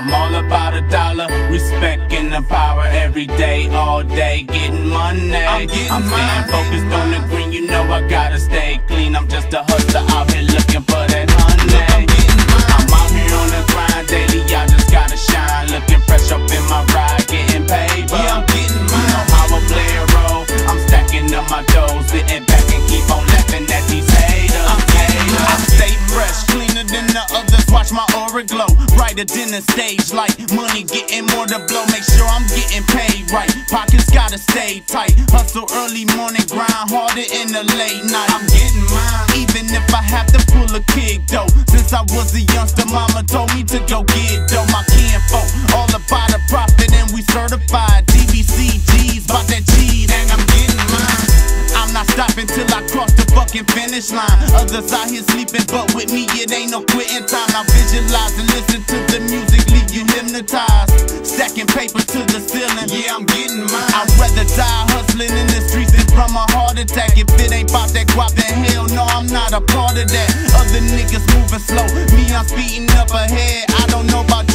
I'm all about a dollar, respect and the power every day, all day, getting money. I'm getting I'm staying mine. focused on the green, you know I gotta stay clean. I'm just a hustler out here looking for that honey. I'm mine. I'm out here on the grind daily, I just gotta shine. Looking fresh up in my ride, getting paper. Yeah, I'm getting You know how a player roll. I'm stacking up my dough, sitting back and keep on laughing at these haters. I'm haters. I stay fresh, cleaner than the others. Watch my aura glow, the stage light. Money getting more to blow. Make sure I'm getting paid right. Pockets gotta stay tight. Hustle early morning, grind harder in the late night. I'm getting mine, even if I have to pull a kick though. Since I was a youngster, mama told me to go get dough. My kinfolk, all about a profit, and we certified. DBCGs, bout that cheese, and I'm getting mine. I'm not stopping till I cross the fucking finish line. Others out here sleeping, but with me it ain't no quitting time. I visualize and listen to Stacking paper to the ceiling, yeah, I'm getting mine. I'd rather die hustling in the streets than from a heart attack. If it ain't about that guap, then hell no, I'm not a part of that. Other niggas moving slow, me, I'm speeding up ahead. I don't know about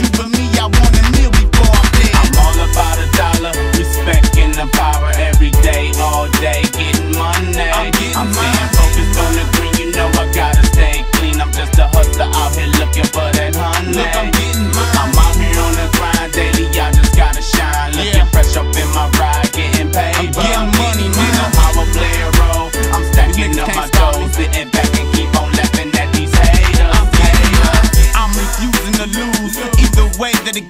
it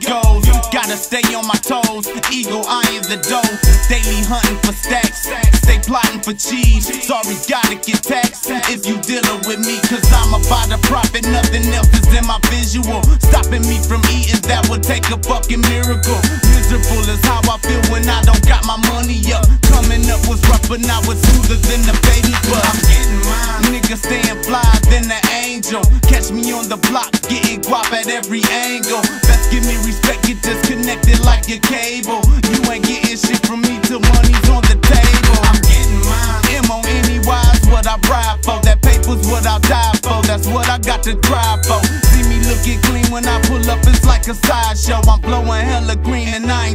gotta stay on my toes. Eagle eyeing the dough, daily hunting for stacks. Stay plotting for cheese. Sorry, gotta get taxed. If you dealing with me, cause I'm about to profit, nothing else is in my visual. Stopping me from eating, that would take a fucking miracle. Miserable is how I feel when I don't got my money up. Coming up was rough, but now it's smoother than the baby bus. I'm getting mine. Nigga staying fly than the angel. Catch me on the block, getting guap at every angle. Best give me respect, get disconnected like your cable. You ain't getting shit from me till money's on the table. I ride for. That paper's what I die for. That's what I got to drive for. See me looking clean when I pull up, it's like a sideshow. I'm blowing hella green and I ain't